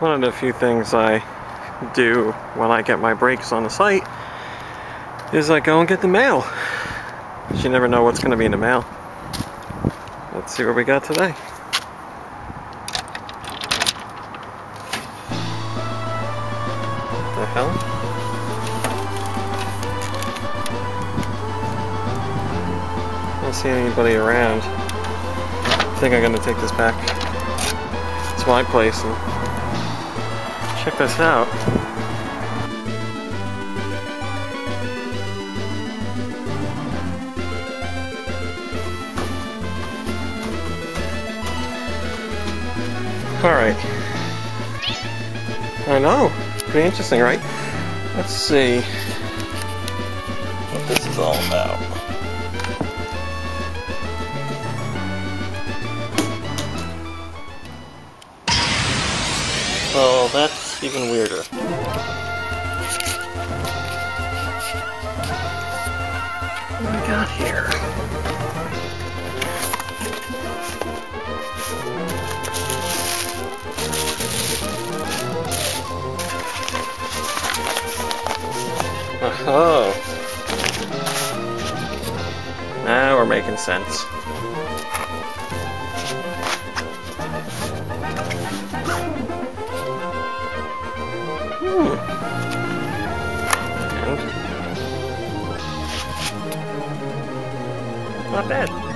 one of the few things I do when I get my breaks on the site is I go and get the mail. You never know what's going to be in the mail. Let's see what we got today. What The hell? I don't see anybody around. I think I'm gonna take this back to my place and check this out. Alright. I know. It's Pretty interesting, right? Let's see what this is all about. Oh, that's even weirder. What do we got here? Oh. Now we're making sense. And not bad.